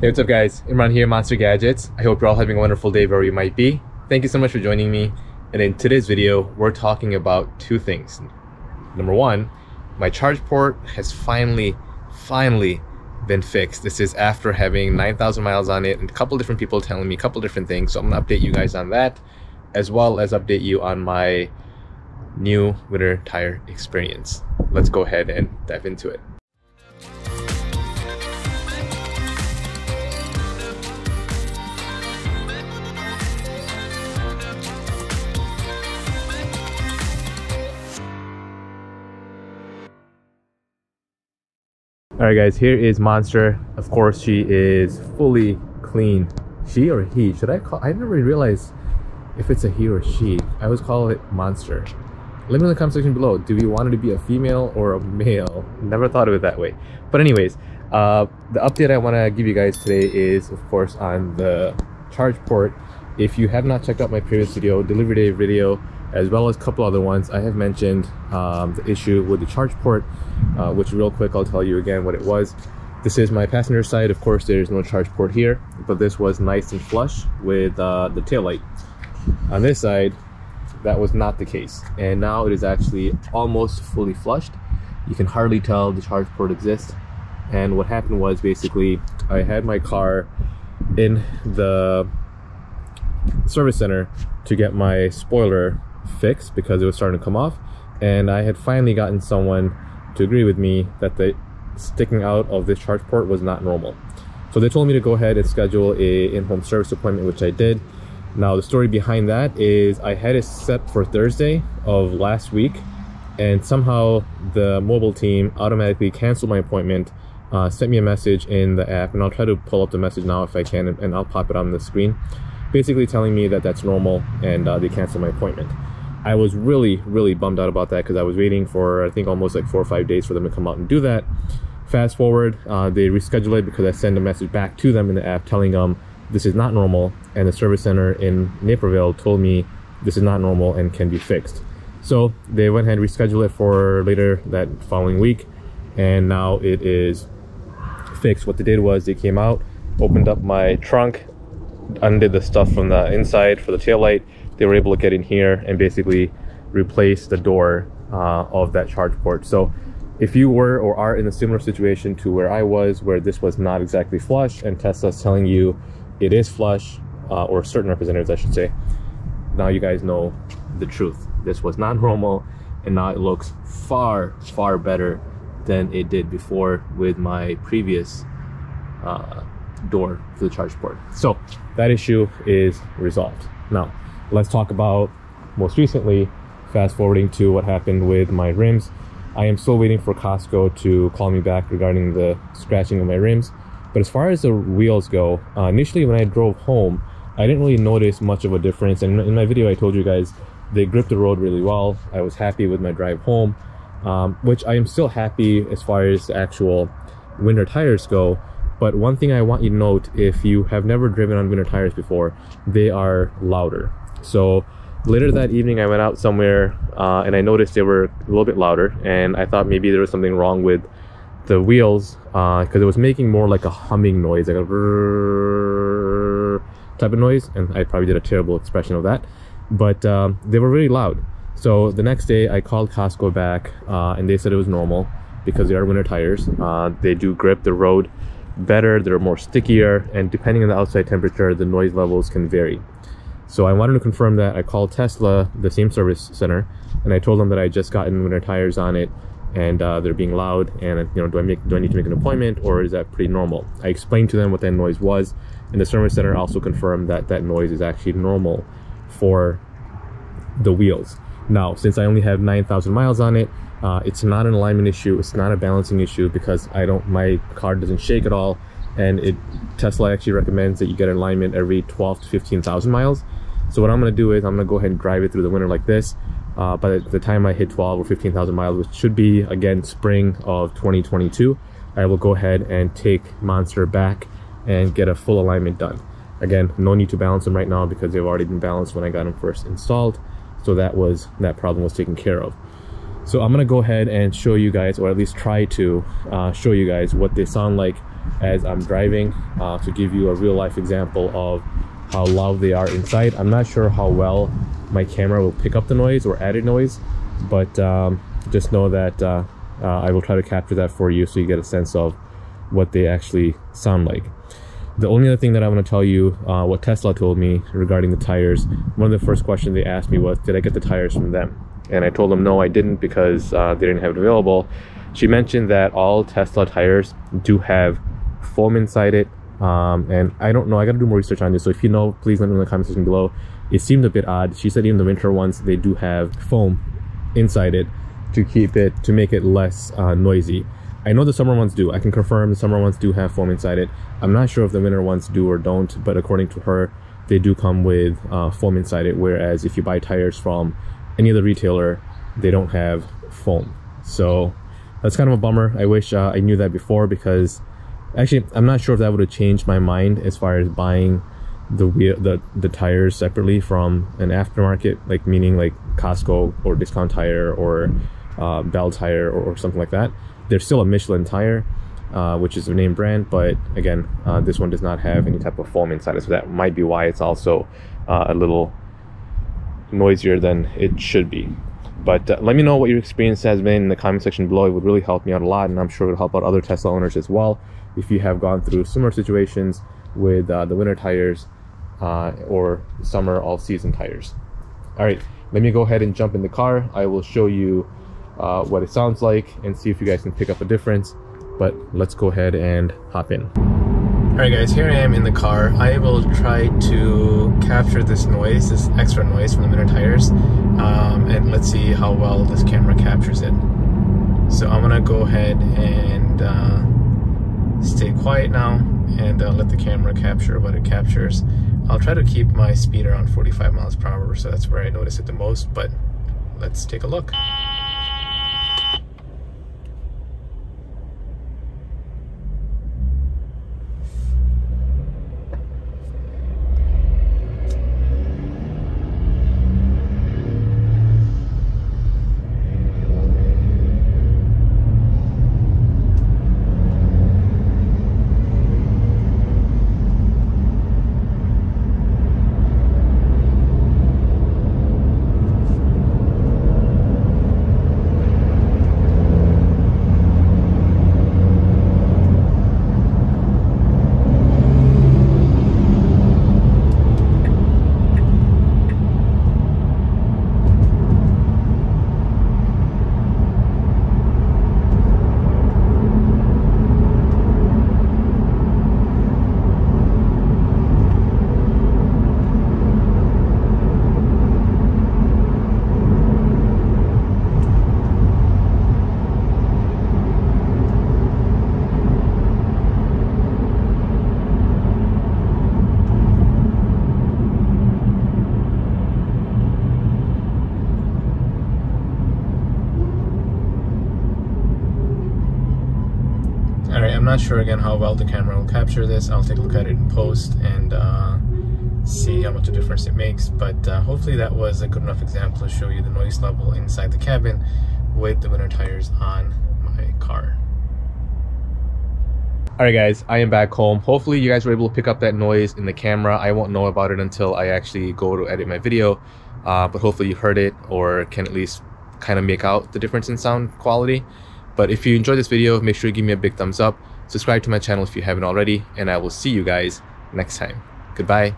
Hey, what's up guys? Imran here, Monster Gadgets. I hope you're all having a wonderful day wherever you might be. Thank you so much for joining me. And in today's video, we're talking about two things. Number one, my charge port has finally, finally been fixed. This is after having 9,000 miles on it and a couple different people telling me a couple different things. So I'm gonna update you guys on that, as well as update you on my new winter tire experience. Let's go ahead and dive into it. All right, guys, here is Monster. Of course, she is fully clean. She or he? Should I call? I never realized if it's a he or she. I always call it Monster. Let me know in the comment section below. Do we want it to be a female or a male? Never thought of it that way. But anyways, uh, the update I want to give you guys today is, of course, on the charge port. If you have not checked out my previous video, delivery day video, as well as a couple other ones. I have mentioned um, the issue with the charge port, uh, which real quick, I'll tell you again what it was. This is my passenger side. Of course, there's no charge port here, but this was nice and flush with uh, the tail light. On this side, that was not the case. And now it is actually almost fully flushed. You can hardly tell the charge port exists. And what happened was basically, I had my car in the service center to get my spoiler fixed because it was starting to come off and I had finally gotten someone to agree with me that the sticking out of this charge port was not normal. So they told me to go ahead and schedule a in-home service appointment, which I did. Now the story behind that is I had it set for Thursday of last week and somehow the mobile team automatically canceled my appointment, uh, sent me a message in the app and I'll try to pull up the message now if I can and I'll pop it on the screen. Basically telling me that that's normal and uh, they canceled my appointment. I was really, really bummed out about that because I was waiting for, I think, almost like four or five days for them to come out and do that. Fast forward, uh, they rescheduled it because I sent a message back to them in the app telling them this is not normal. And the service center in Naperville told me this is not normal and can be fixed. So they went ahead and rescheduled it for later that following week. And now it is fixed. What they did was they came out, opened up my trunk, undid the stuff from the inside for the tail light, they were able to get in here and basically replace the door uh, of that charge port. So if you were or are in a similar situation to where I was, where this was not exactly flush and Tesla's telling you it is flush, uh, or certain representatives, I should say, now you guys know the truth. This was not normal and now it looks far, far better than it did before with my previous uh, door for the charge port. So that issue is resolved. Now, let's talk about most recently, fast forwarding to what happened with my rims. I am still waiting for Costco to call me back regarding the scratching of my rims. But as far as the wheels go, uh, initially when I drove home, I didn't really notice much of a difference. And in my video, I told you guys they grip the road really well. I was happy with my drive home, um, which I am still happy as far as actual winter tires go. But one thing I want you to note, if you have never driven on winter tires before, they are louder. So later that evening, I went out somewhere uh, and I noticed they were a little bit louder. And I thought maybe there was something wrong with the wheels because uh, it was making more like a humming noise, like a type of noise. And I probably did a terrible expression of that. But um, they were really loud. So the next day, I called Costco back uh, and they said it was normal because they are winter tires. They do grip the road better, they're more stickier, and depending on the outside temperature, the noise levels can vary. So I wanted to confirm that. I called Tesla, the same service center, and I told them that I just gotten winter tires on it and uh, they're being loud and you know do I make do I need to make an appointment or is that pretty normal? I explained to them what that noise was and the service center also confirmed that that noise is actually normal for the wheels. Now, since I only have 9,000 miles on it, uh, it's not an alignment issue. It's not a balancing issue because I don't, my car doesn't shake at all. And it, Tesla actually recommends that you get an alignment every 12 to 15,000 miles. So what I'm gonna do is I'm gonna go ahead and drive it through the winter like this. Uh, by the time I hit 12 or 15,000 miles, which should be again spring of 2022, I will go ahead and take Monster back and get a full alignment done. Again, no need to balance them right now because they've already been balanced when I got them first installed. So that was that problem was taken care of. So I'm gonna go ahead and show you guys, or at least try to uh, show you guys what they sound like as I'm driving uh, to give you a real life example of how loud they are inside. I'm not sure how well my camera will pick up the noise or added noise, but um, just know that uh, uh, I will try to capture that for you so you get a sense of what they actually sound like. The only other thing that I want to tell you, uh, what Tesla told me regarding the tires, one of the first questions they asked me was, did I get the tires from them? And I told them, no, I didn't because uh, they didn't have it available. She mentioned that all Tesla tires do have foam inside it. Um, and I don't know, I got to do more research on this. So if you know, please let me know in the comment section below. It seemed a bit odd. She said even the winter ones, they do have foam inside it to keep it, to make it less uh, noisy. I know the summer ones do. I can confirm the summer ones do have foam inside it. I'm not sure if the winter ones do or don't, but according to her, they do come with uh, foam inside it. Whereas if you buy tires from any other retailer, they don't have foam. So that's kind of a bummer. I wish uh, I knew that before because actually I'm not sure if that would have changed my mind as far as buying the wheel the the tires separately from an aftermarket, like meaning like Costco or Discount Tire or uh, Bell Tire or, or something like that. They're still a Michelin tire, uh, which is a name brand, but again, uh, this one does not have any type of foam inside it, so that might be why it's also uh, a little noisier than it should be. But uh, let me know what your experience has been in the comment section below. It would really help me out a lot, and I'm sure it would help out other Tesla owners as well if you have gone through similar situations with uh, the winter tires uh, or summer all-season tires. All right, let me go ahead and jump in the car. I will show you uh, what it sounds like and see if you guys can pick up a difference. But let's go ahead and hop in. Alright guys, here I am in the car. I will try to capture this noise, this extra noise from the winter tires, um, and let's see how well this camera captures it. So I'm gonna go ahead and uh, stay quiet now and uh, let the camera capture what it captures. I'll try to keep my speed around 45 miles per hour, so that's where I notice it the most, but let's take a look. I'm not sure again how well the camera will capture this. I'll take a look at it in post and uh, see how much a difference it makes. But uh, hopefully that was a good enough example to show you the noise level inside the cabin with the winter tires on my car. Alright guys, I am back home. Hopefully you guys were able to pick up that noise in the camera. I won't know about it until I actually go to edit my video. Uh, but hopefully you heard it or can at least kind of make out the difference in sound quality. But if you enjoyed this video, make sure you give me a big thumbs up subscribe to my channel if you haven't already, and I will see you guys next time. Goodbye.